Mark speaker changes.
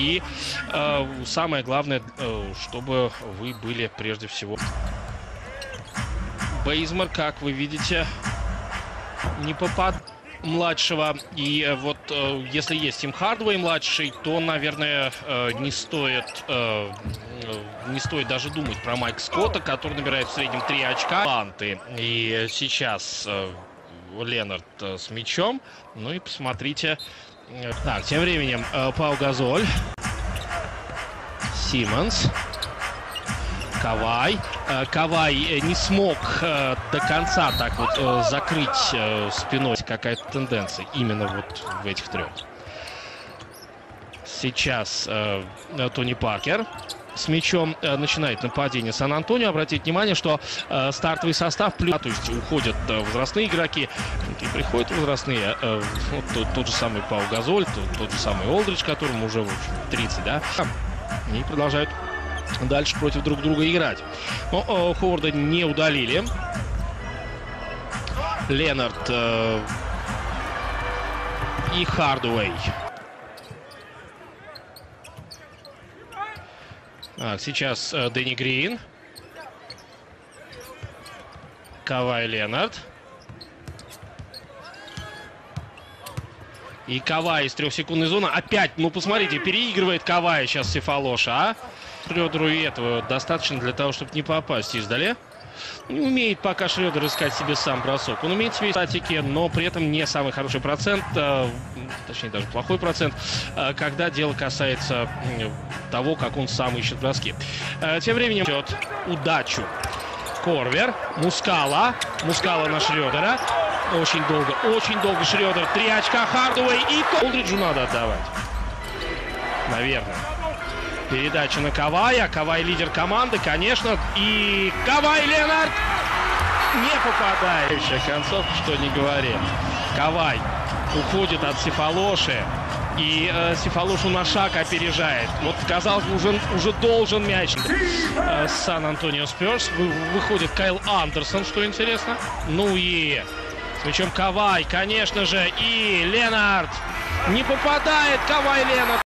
Speaker 1: И э, самое главное, э, чтобы вы были прежде всего... Бейзмар, как вы видите, не попад младшего. И э, вот э, если есть Тим Хардвей младший, то, наверное, э, не стоит э, э, не стоит даже думать про Майк Скотта, который набирает в среднем 3 очка. Банты. И сейчас Ленард с мячом. Ну и посмотрите. Так, тем временем э, Пау Газоль. Симмонс. Кавай. Э, Кавай э, не смог до конца так вот закрыть спиной какая-то тенденция именно вот в этих трех. Сейчас Тони Паркер с мячом э, начинает нападение Сан-Антонио. Обратите внимание, что э, стартовый состав плюс, то есть уходят э, возрастные игроки, и приходят возрастные. Вот тот, тот же самый Пау Газоль, тот, тот же самый Олдрич, которому уже в общем, 30, да, и продолжают дальше против друг друга играть. Но Ховарда не удалили. Ленард э, и Хардуэй. Так, сейчас э, Дэнни Грин. Кавай Ленард. И Кавай из трехсекундной зоны. Опять, ну посмотрите, переигрывает Кавай сейчас Сефалоша, а? Шредеру и этого достаточно для того, чтобы не попасть издали. Не умеет пока Шредер искать себе сам бросок. Он умеет себе статики, но при этом не самый хороший процент, э, точнее даже плохой процент, э, когда дело касается того, как он сам ищет броски. Э, тем временем идет удачу. Корвер, Мускала, Мускала на Шредера. Очень долго, очень долго Шредер. Три очка Хардуэй и Колдриджу надо отдавать. Наверное. Передача на Кавая. Кавай лидер команды, конечно. И Кавай Ленард не попадает. Концовка, что не говори. Кавай уходит от Сифалоши. И э, Сифалошу на шаг опережает. Вот, казалось бы, уже, уже должен мяч. Э, Сан-Антонио Сперс. Вы, выходит Кайл Андерсон, что интересно. Ну и мячом Кавай, конечно же. И Ленард не попадает. Кавай Ленард.